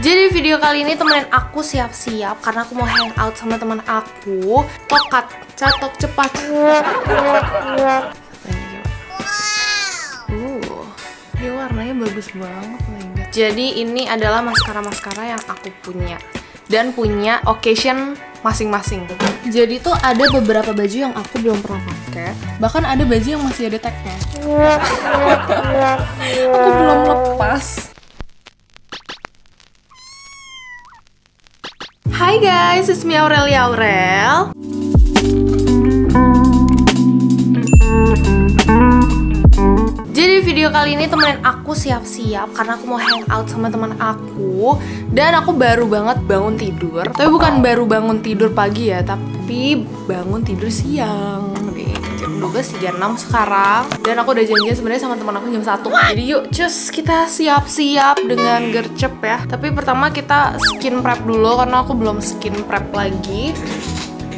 Jadi video kali ini temenin aku siap-siap karena aku mau hangout sama teman aku. Tokat, catok cepat. Uh, dia warnanya bagus banget lagi. Jadi ini adalah maskara-maskara yang aku punya dan punya occasion masing-masing. Jadi tuh ada beberapa baju yang aku belum pernah pakai. Bahkan ada baju yang masih ada tagnya. aku belum lepas. Hai guys, it's me Aurelia Aurel. Jadi video kali ini temenin aku siap-siap karena aku mau hangout sama teman aku dan aku baru banget bangun tidur. Tapi bukan baru bangun tidur pagi ya, tapi bangun tidur siang 12.36 sekarang. Dan aku udah janjian sebenarnya sama teman aku jam 1. Jadi yuk, cus kita siap-siap dengan gercep ya. Tapi pertama kita skin prep dulu karena aku belum skin prep lagi.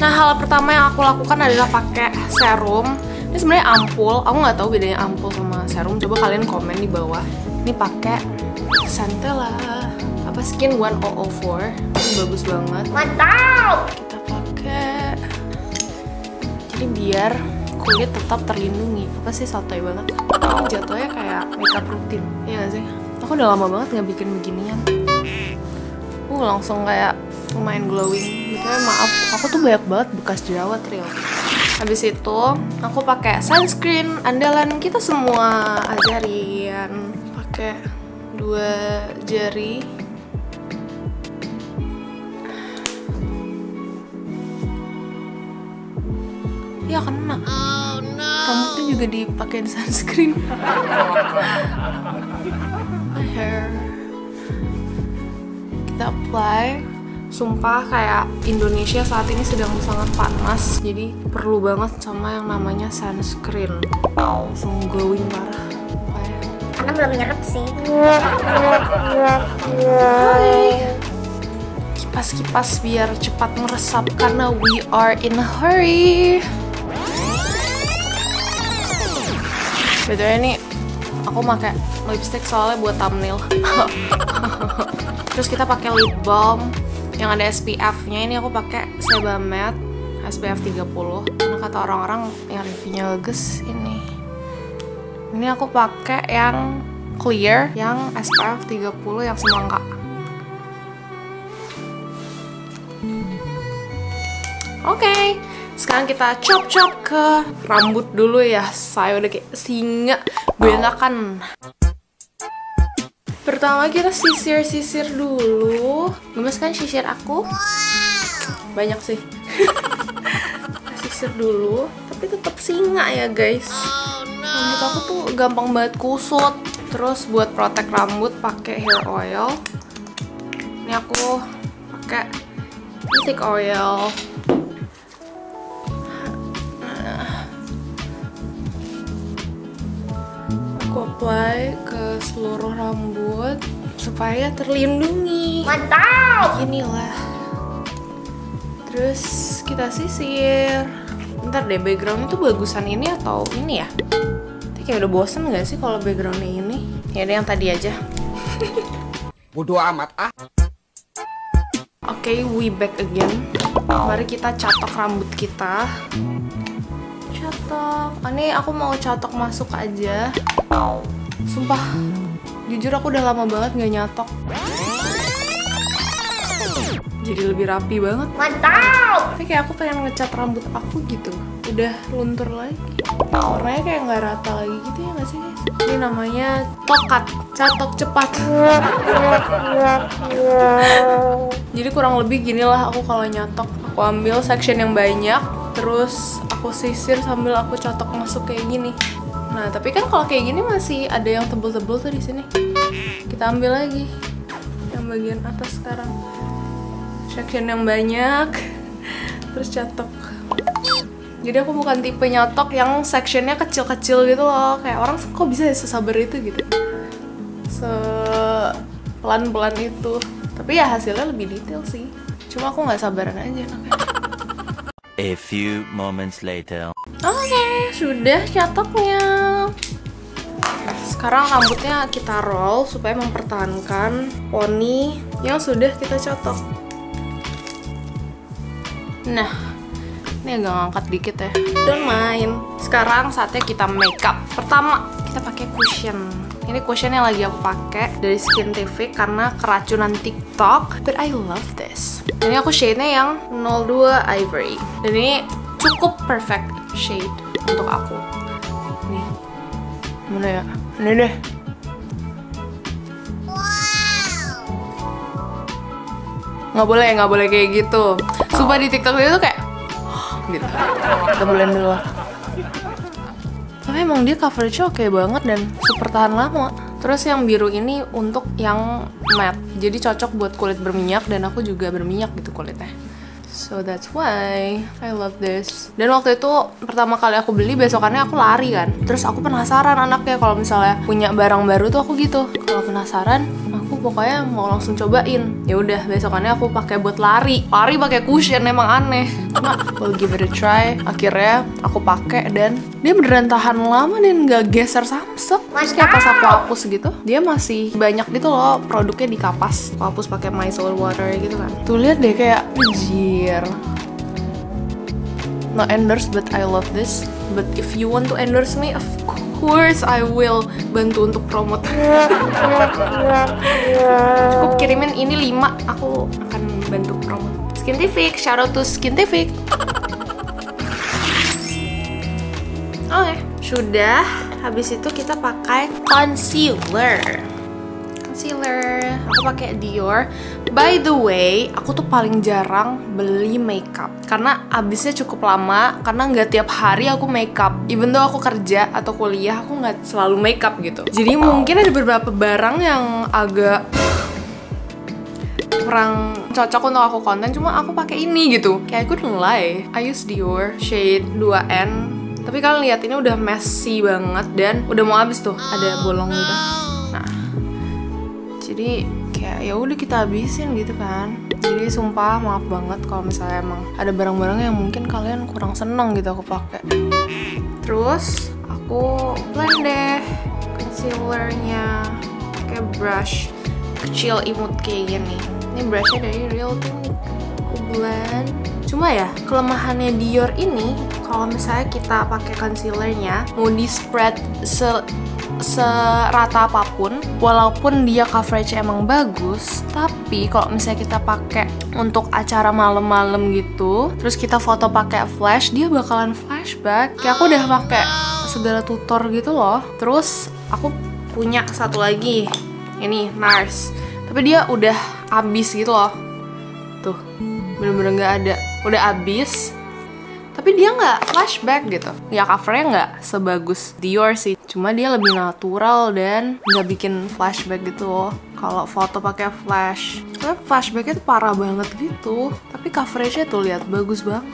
Nah, hal pertama yang aku lakukan adalah pakai serum. Ini sebenarnya ampul. Aku nggak tahu bedanya ampul sama serum. Coba kalian komen di bawah. Ini pakai Santella apa skin 1004 ini bagus banget. Mantap! kita pakai. Jadi biar kulit tetap terlindungi. Apa sih sotoy banget? Ini jatuhnya kayak makeup rutin iya gak sih? Aku udah lama banget nggak bikin beginian. Uh langsung kayak lumayan glowing. Betulnya maaf aku tuh banyak banget bekas jerawat real. Habis itu aku pakai sunscreen andalan kita semua Azarian. Pakai dua jari. Ya kena. Rambutnya juga dipakein sunscreen. My hair. Kita apply sumpah kayak Indonesia saat ini sedang sangat panas jadi perlu banget sama yang namanya sunscreen langsung glowing parah mukanya Karena belum nyerap sih. Hai kipas-kipas biar cepat meresap karena we are in a hurry Betulnya ini aku pakai lipstick soalnya buat thumbnail. Terus kita pakai lip balm yang ada SPF-nya ini aku pakai Sebamed SPF 30 karena kata orang-orang yang reviewnya bagus ini. Ini aku pakai yang clear yang SPF 30 yang semangka. Oke, sekarang kita chop-chop ke rambut dulu ya. Saya udah kayak singa benakan. Pertama kita sisir-sisir dulu. Gemes kan sisir aku? Banyak sih. sisir dulu, tapi tetap singa ya guys. Rambut aku tuh gampang banget kusut. Terus buat protek rambut pakai hair oil. Ini aku pakai lipstick oil. Apply ke seluruh rambut supaya terlindungi. Mantap! Inilah. Terus kita sisir. Ntar deh background itu bagusan ini atau ini ya? Tapi kayak udah bosen gak sih kalau backgroundnya ini? Ya ada yang tadi aja. Bodoh amat ah. Oke, we back again. Mari kita catok rambut kita. Catok. Ah, Ini aku mau catok masuk aja. Sumpah, jujur aku udah lama banget nggak nyatok. Jadi lebih rapi banget. Mantap! Tapi kayak aku pengen ngecat rambut aku gitu. Udah luntur lagi. Warnanya kayak nggak rata lagi gitu ya nggak sih guys? Ini namanya tokat, catok cepat. Jadi kurang lebih gini lah aku kalau nyatok. Aku ambil section yang banyak, terus aku sisir sambil aku catok masuk kayak gini. Nah, tapi kan kalau kayak gini masih ada yang tebel-tebel tuh di sini. Kita ambil lagi yang bagian atas sekarang. Section yang banyak, terus catok. Jadi aku bukan tipe nyatok yang sectionnya kecil-kecil gitu loh. Kayak orang kok bisa ya sesabar itu gitu. Se pelan-pelan itu. Tapi ya hasilnya lebih detail sih. Cuma aku nggak sabaran aja. A few moments later. Oke, sudah catoknya. sekarang rambutnya kita roll supaya mempertahankan poni yang sudah kita cocok. Nah, ini agak ngangkat dikit ya. Don't mind. Sekarang saatnya kita makeup. Pertama, kita pakai cushion. Ini cushion yang lagi aku pakai dari Skintific karena keracunan TikTok. But I love this. Ini aku shade-nya yang 02 Ivory. Dan ini cukup perfect shade untuk aku. Nih. Mana ya? Ini deh. Nggak boleh, nggak boleh kayak gitu. Sumpah di TikTok itu kayak gitu. Kita blend dulu. Tapi emang dia coverage oke banget dan super tahan lama. Terus yang biru ini untuk yang matte. Jadi cocok buat kulit berminyak dan aku juga berminyak gitu kulitnya. So that's why I love this. Dan waktu itu pertama kali aku beli besokannya aku lari kan. Terus aku penasaran anaknya kalau misalnya punya barang baru tuh aku gitu. Kalau penasaran, aku pokoknya mau langsung cobain. Ya udah besokannya aku pakai buat lari. Lari pakai cushion emang aneh. Cuma we'll give it a try. Akhirnya aku pakai dan dia beneran tahan lama dan nggak geser samsek. Terus kayak pas aku hapus gitu, dia masih banyak gitu loh produknya di kapas. Aku hapus pakai micellar water gitu kan. Tuh lihat deh kayak anjir. Not endorse but I love this. But if you want to endorse me, of course I will bantu untuk promote. Cukup kirimin ini 5, aku akan bantu promote. Skintific, shout out to Skintific. Oke, sudah. Habis itu kita pakai concealer. Concealer, aku pakai Dior. By the way, aku tuh paling jarang beli makeup karena habisnya cukup lama karena nggak tiap hari aku makeup. Even though aku kerja atau kuliah, aku nggak selalu makeup gitu. Jadi mungkin ada beberapa barang yang agak kurang cocok untuk aku konten cuma aku pakai ini gitu kayak aku lie I use Dior shade 2N tapi kalian lihat ini udah messy banget dan udah mau habis tuh ada bolong gitu nah jadi kayak ya udah kita habisin gitu kan. Jadi sumpah maaf banget kalau misalnya emang ada barang-barang yang mungkin kalian kurang seneng gitu aku pakai. Terus aku blend deh concealernya pakai brush kecil imut kayak gini. Ini brushnya dari Real Technique aku blend. Cuma ya kelemahannya Dior ini kalau misalnya kita pakai concealernya mau di spread se serata apa pun walaupun dia coverage emang bagus tapi kalau misalnya kita pakai untuk acara malam-malam gitu terus kita foto pakai flash dia bakalan flashback. Kayak aku udah pakai segala tutor gitu loh. Terus aku punya satu lagi ini NARS tapi dia udah habis gitu loh. Tuh bener-bener nggak ada. Udah habis tapi dia nggak flashback gitu. Ya covernya nggak sebagus Dior sih. Cuma dia lebih natural dan nggak bikin flashback gitu kalau foto pakai flash. Tapi flashbacknya tuh parah banget gitu. Tapi coveragenya tuh lihat bagus banget.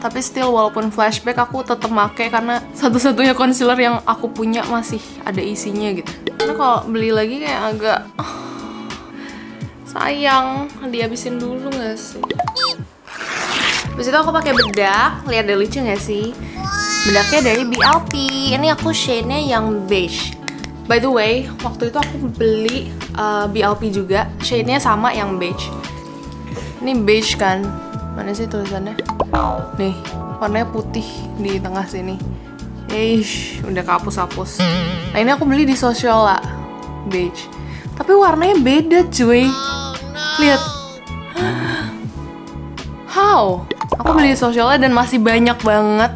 Tapi still walaupun flashback aku tetap make karena satu-satunya concealer yang aku punya masih ada isinya gitu. Karena kalau beli lagi kayak agak sayang. Dihabisin dulu gak sih Habis itu aku pakai bedak, lihat deh lucu gak sih? Bedaknya dari BLP. Ini aku shade-nya yang beige. By the way, waktu itu aku beli uh, BLP juga, shade-nya sama yang beige. Ini beige kan? Mana sih tulisannya? Nih, warnanya putih di tengah sini. Eish, udah kehapus-hapus. Nah ini aku beli di Sociala, beige. Tapi warnanya beda cuy. Lihat. How? Aku beli di Sociala dan masih banyak banget.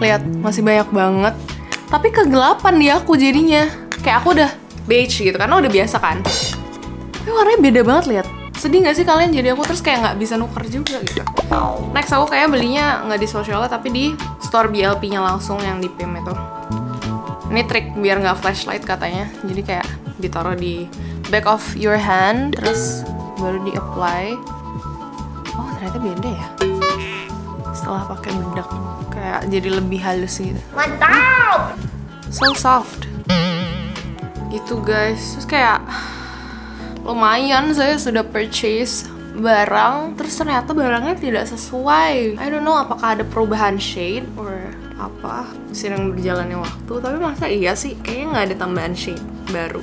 Lihat, masih banyak banget. Tapi kegelapan di aku jadinya. Kayak aku udah beige gitu karena udah biasa kan. Tapi warnanya beda banget lihat. Sedih gak sih kalian jadi aku terus kayak nggak bisa nuker juga gitu. Next aku kayak belinya nggak di Sociala tapi di store BLP-nya langsung yang di PIM itu. Ini trik biar nggak flashlight katanya. Jadi kayak ditaruh di back of your hand terus baru di apply. Oh ternyata beda ya setelah pakai bedak. Kayak jadi lebih halus gitu. Mantap. so soft. Gitu guys. Terus kayak lumayan saya sudah purchase barang. Terus ternyata barangnya tidak sesuai. I don't know apakah ada perubahan shade or apa. Sering berjalannya waktu. Tapi masa iya sih? Kayaknya nggak ada tambahan shade baru.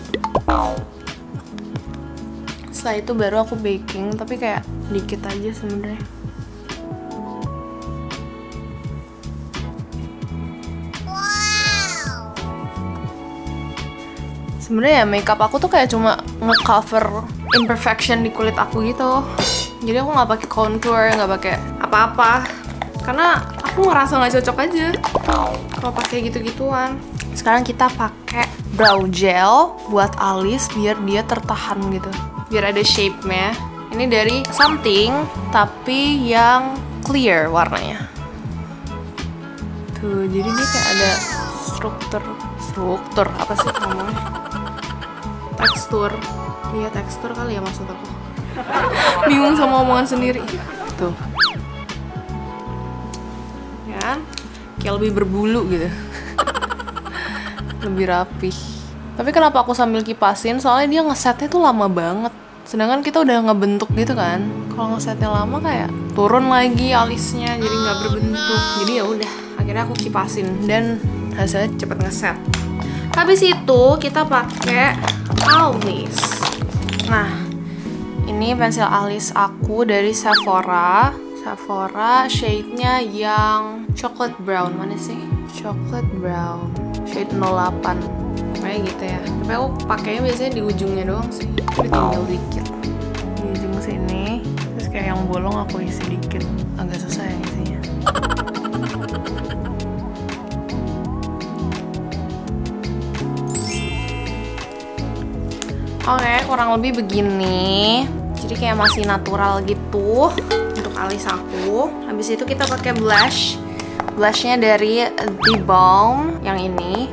Setelah itu baru aku baking. Tapi kayak dikit aja sebenarnya sebenarnya ya makeup aku tuh kayak cuma ngecover imperfection di kulit aku gitu. Jadi aku nggak pakai contour nggak pakai apa-apa. Karena aku ngerasa nggak cocok aja. Kalau pakai gitu-gituan. Sekarang kita pakai brow gel buat alis biar dia tertahan gitu. Biar ada shape-nya. Ini dari something tapi yang clear warnanya. Tuh jadi dia kayak ada struktur struktur apa sih namanya tekstur. Iya tekstur kali ya maksud aku. Bingung sama omongan sendiri. Tuh. Ya kan? kayak lebih berbulu gitu. Lebih rapih tapi kenapa aku sambil kipasin? Soalnya dia ngesetnya tuh lama banget. Sedangkan kita udah ngebentuk gitu kan? Kalau ngesetnya lama kayak turun lagi alisnya jadi nggak berbentuk. Jadi ya udah akhirnya aku kipasin. Dan hasilnya cepet ngeset. Habis itu kita pakai alis nah ini pensil alis aku dari Sephora. Sephora shade-nya yang chocolate brown. Mana sih? Chocolate brown. Shade 08 kayak gitu ya. Tapi aku pakainya biasanya di ujungnya doang sih. Ditinggal dikit. Di ujung sini. Terus kayak yang bolong aku isi dikit. Agak susah ya isinya Oke, kurang lebih begini. Jadi kayak masih natural gitu untuk alis aku. Habis itu kita pakai blush. Blushnya dari The Balm yang ini.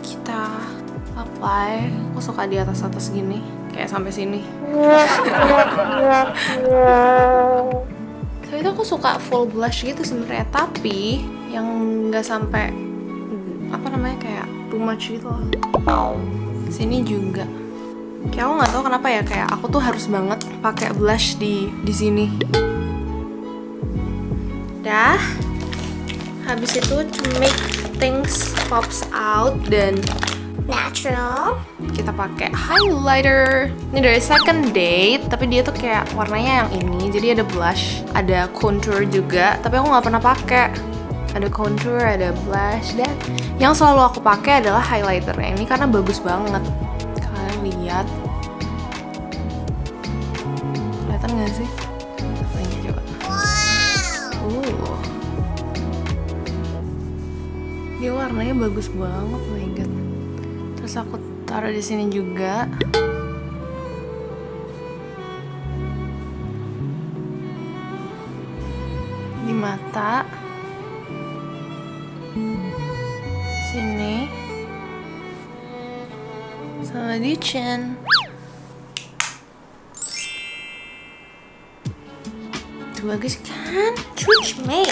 Kita apply. Aku suka di atas atas gini, kayak sampai sini. Tapi itu aku suka full blush gitu sebenarnya. Tapi yang nggak sampai apa namanya kayak too much gitu loh. Sini juga. Kayak aku nggak tahu kenapa ya kayak aku tuh harus banget pakai blush di di sini. Dah. Habis itu to make things pops out dan Natural. kita pakai highlighter ini dari second date tapi dia tuh kayak warnanya yang ini jadi ada blush ada contour juga tapi aku nggak pernah pakai ada contour ada blush dan yang selalu aku pakai adalah highlighternya ini karena bagus banget. Kalian lihat. Kelihatan nggak sih? Ini coba. Uh dia warnanya bagus banget oh my god. Terus aku taruh di sini juga. Di mata sini. Sama di chin Tuh bagus kan? Touch me.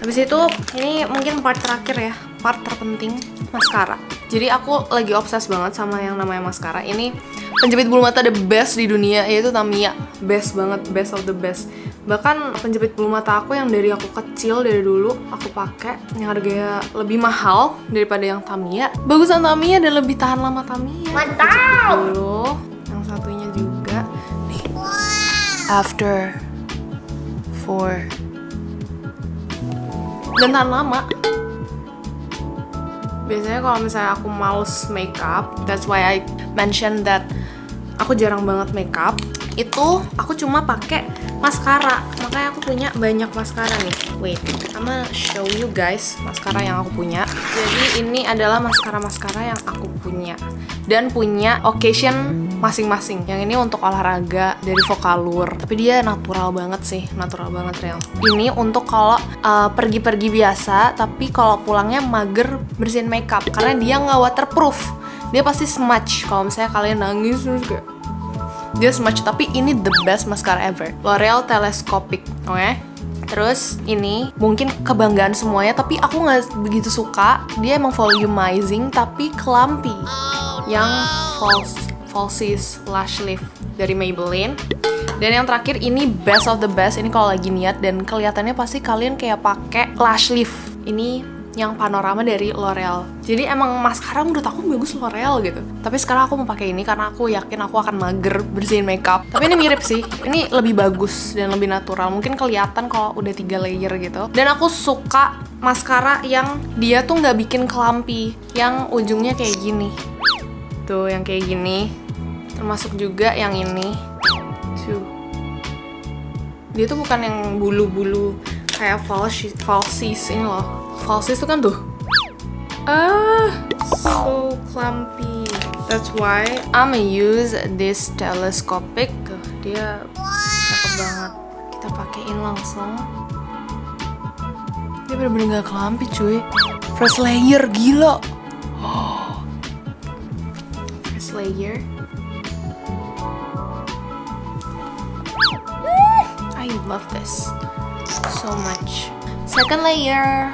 Habis itu ini mungkin part terakhir ya. Part terpenting Mascara. Jadi aku lagi obses banget sama yang namanya mascara. Ini penjepit bulu mata the best di dunia Yaitu Tamiya. Best banget, best of the best Bahkan penjepit bulu mata aku yang dari aku kecil dari dulu Aku pakai yang harganya lebih mahal daripada yang Tamiya. Bagusan Tamiya dan lebih tahan lama Tamiya. Mantap. dulu Yang satunya juga. Nih. After Four. Dan tahan lama. Biasanya kalau misalnya aku males makeup That's why I mentioned that Aku jarang banget makeup. Itu aku cuma pakai maskara Makanya aku punya banyak maskara nih. Wait, gonna show you guys Maskara yang aku punya. Jadi ini adalah maskara-maskara yang aku punya. Dan punya occasion masing-masing. Yang ini untuk olahraga dari Vocalour Tapi dia natural banget sih. Natural banget real. Ini untuk kalau uh, pergi-pergi biasa Tapi kalau pulangnya mager bersihin makeup. Karena dia nggak waterproof. Dia pasti smudge. Kalau misalnya kalian nangis terus kayak dia smudge tapi ini the best mascara ever. L'Oreal Telescopic oke? Terus ini mungkin kebanggaan semuanya tapi aku nggak begitu suka. Dia emang volumizing tapi clumpy. Yang false falsies lash lift dari Maybelline. Dan yang terakhir ini best of the best. Ini kalau lagi niat dan kelihatannya pasti kalian kayak pakai lash lift. Ini yang panorama dari L'Oreal. Jadi emang maskara menurut aku bagus L'Oreal gitu. Tapi sekarang aku mau pakai ini karena aku yakin aku akan mager bersihin makeup. Tapi ini mirip sih. Ini lebih bagus dan lebih natural. Mungkin kelihatan kalau udah tiga layer gitu. Dan aku suka maskara yang dia tuh nggak bikin kelampi, yang ujungnya kayak gini. Tuh yang kayak gini. Termasuk juga yang ini. Tuh. Dia tuh bukan yang bulu-bulu kayak falsies, falsies ini loh. Falsies tuh kan tuh. Ah, so clumpy. That's why I'm use this telescopic. Tuh, dia cakep banget. Kita pakein langsung. Dia bener-bener gak clumpy cuy. First layer gila. First layer. I love this so much. Second layer.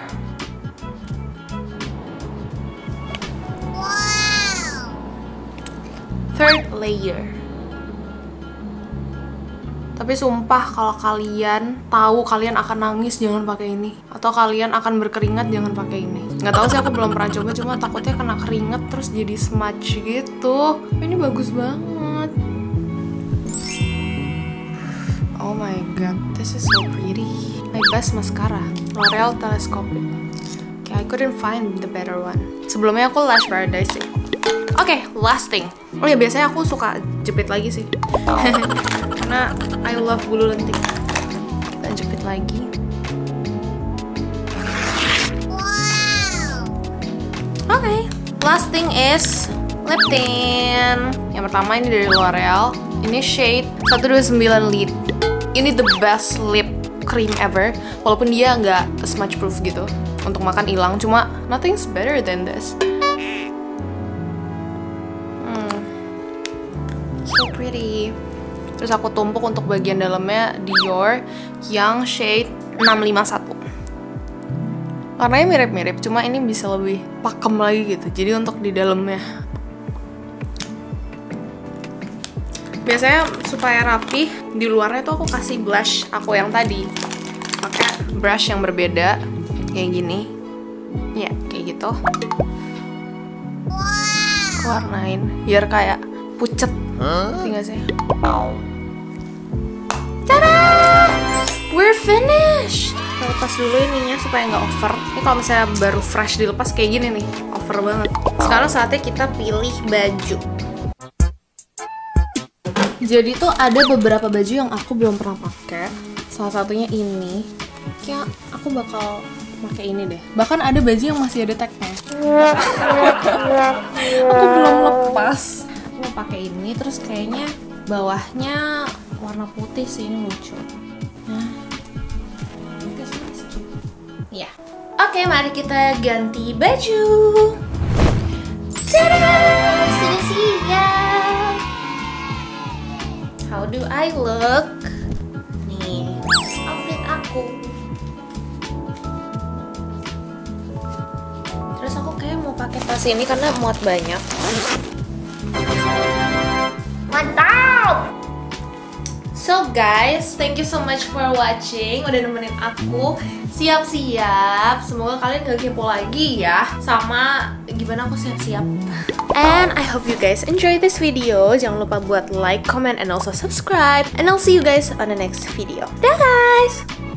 Third layer. Tapi sumpah kalau kalian tahu kalian akan nangis jangan pakai ini atau kalian akan berkeringat jangan pakai ini. Nggak tahu sih aku belum pernah coba cuma takutnya kena keringat terus jadi smudge gitu. Ini bagus banget. Oh my god, this is so pretty. My best mascara, L'Oreal Telescopic. Okay, I couldn't find the better one. Sebelumnya aku Lash Paradise. Oke, last thing. Oh ya biasanya aku suka jepit lagi sih. Karena I love bulu lentik. Kita jepit lagi. Oke, last thing is lip tint. Yang pertama ini dari L'Oreal. Ini shade 129 Lead. Ini the best lip cream ever. Walaupun dia nggak smudge proof gitu. Untuk makan hilang, cuma nothing's better than this. Pretty. Terus aku tumpuk untuk bagian dalamnya Dior yang shade 651. Warnanya mirip-mirip, cuma ini bisa lebih pakem lagi gitu. Jadi untuk di dalamnya. Biasanya supaya rapi, di luarnya tuh aku kasih blush aku yang tadi. Pakai brush yang berbeda kayak gini. Ya, kayak gitu. Warnain biar kayak pucet Tinggal sih. Tada! We're finished! Kita lepas dulu ininya supaya nggak over. Ini kalau misalnya baru fresh dilepas kayak gini nih, over banget. Sekarang saatnya kita pilih baju. Jadi tuh ada beberapa baju yang aku belum pernah pakai. Salah satunya ini. Kayak aku bakal pakai ini deh. Bahkan ada baju yang masih ada tagnya. aku belum lepas pakai ini terus kayaknya bawahnya warna putih sih ini lucu. Nah ya oke mari kita ganti baju. Sudah siap. How do I look? Nih outfit aku. Terus aku kayak mau pakai tas ini karena muat banyak Mantap! So guys, thank you so much for watching. Udah nemenin aku. Siap-siap. Semoga kalian gak kepo lagi ya Sama gimana aku siap-siap. And I hope you guys enjoy this video. Jangan lupa buat like, comment, and also subscribe. And I'll see you guys on the next video. Dah guys!